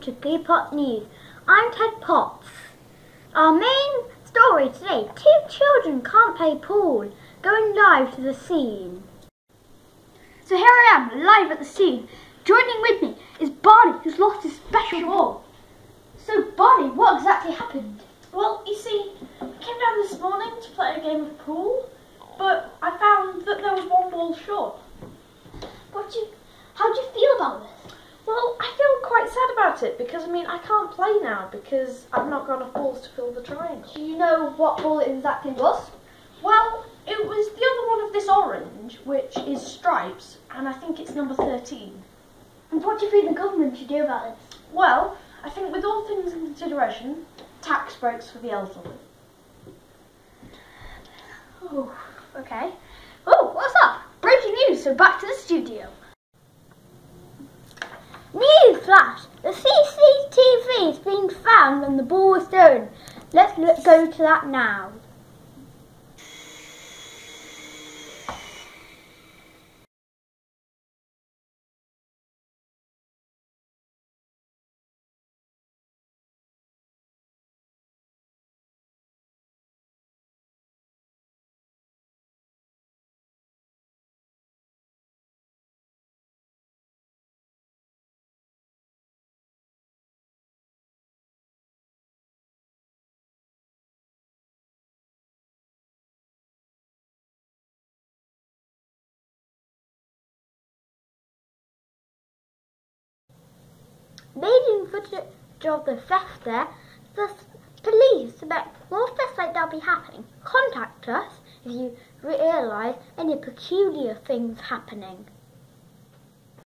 to Pot News. I'm Ted Potts. Our main story today, two children can't play pool, going live to the scene. So here I am, live at the scene. Joining with me is Barney, who's lost his special ball. So Barney, what exactly happened? Well, you see, I came down this morning to play a game of pool, but I found that there was one ball short. What do you, how do you feel about this? Well, I feel quite it because I mean I can't play now because I've not got enough balls to fill the triangle. Do you know what ball it exactly was? Well, it was the other one of this orange, which is stripes, and I think it's number 13. And what do you think the government should do about this? Well, I think with all things in consideration, tax breaks for the elderly. Oh, okay. Oh, what's up? Breaking news, so back to the studio. News flash! The CCTV has been found when the ball was thrown. Let's look, go to that now. Leading footage of the theft there, the police suspect more thefts like that will be happening. Contact us if you realise any peculiar things happening.